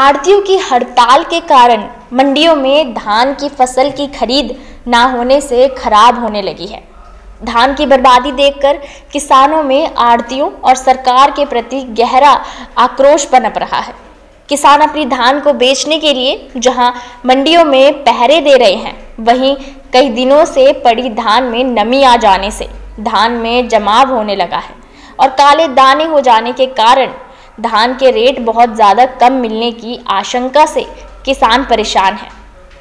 आड़तियों की हड़ताल के कारण मंडियों में धान की फ़सल की खरीद ना होने से खराब होने लगी है। धान की बर्बादी देखकर किसानों में आड़तियों और सरकार के प्रति गहरा आक्रोश पनप रहा है। किसान अपनी धान को बेचने के लिए जहाँ मंडियों में पहरे दे रहे हैं, वहीं कई दिनों से पड़ी धान में नमी आ जाने से धान में जमाव होने लगा है और काले दाने हो जाने के कारण धान के रेट बहुत ज़्यादा कम मिलने की आशंका से किसान परेशान है।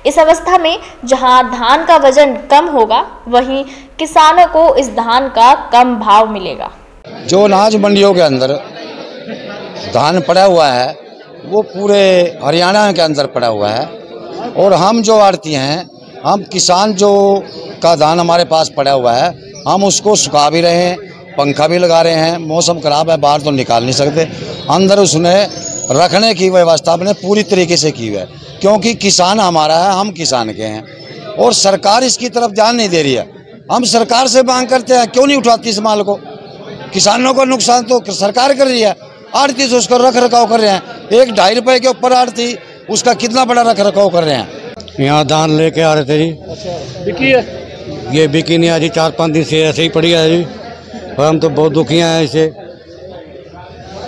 इस अवस्था में जहाँ धान का वज़न कम होगा, वहीं किसानों को इस धान का कम भाव मिलेगा। जो अनाज मंडियों के अंदर धान पड़ा हुआ है, वो पूरे हरियाणा के अंदर पड़ा हुआ है। और हम जो आड़ती हैं, हम किसान जो का धान हमारे पास पड़ा हुआ है, हम उसको सुखा भी रहे हैं पंखा भी लगा रहे हैं मौसम खराब है बाहर तो निकाल नहीं सकते। अंदर उसने रखने की व्यवस्था अपने पूरी तरीके से की है। क्योंकि किसान हमारा है हम किसान के हैं। और सरकार इसकी तरफ़ ध्यान नहीं दे रही है। हम सरकार से मांग करते हैं क्यों नहीं उठाती इस माल को? किसानों का नुकसान तो सरकार कर रही है। आड़ती से उसका रख रखाव कर रहे हैं। एक ढाई रुपए के ऊपर आड़ती उसका कितना बड़ा रख रखाव कर रहे हैं? यहाँ धान लेके आ रहे थे जी। अच्छा। बिकी है? ये बिकी नहीं आज चार पाँच दिन से ऐसे ही पड़ी है जी। और हम तो बहुत दुखी हैं इसे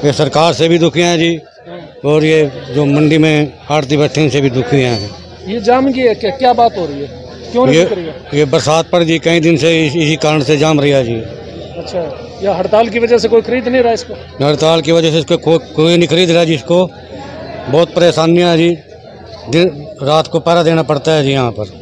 ये सरकार से भी दुखी हैं जी और ये जो मंडी में आड़ती बैठे इनसे भी दुखी हैं। ये जाम की है क्या क्या बात हो रही है? क्यों नहीं ये रही है? ये बरसात पड़ जी कई दिन से इसी कारण से जाम रही है जी। अच्छा या हड़ताल की वजह से कोई खरीद नहीं रहा इसको? हड़ताल की वजह से इसको को, कोई नहीं खरीद रहा जी इसको। बहुत परेशानियाँ जी। दिन रात को पहरा देना पड़ता है जी यहाँ पर।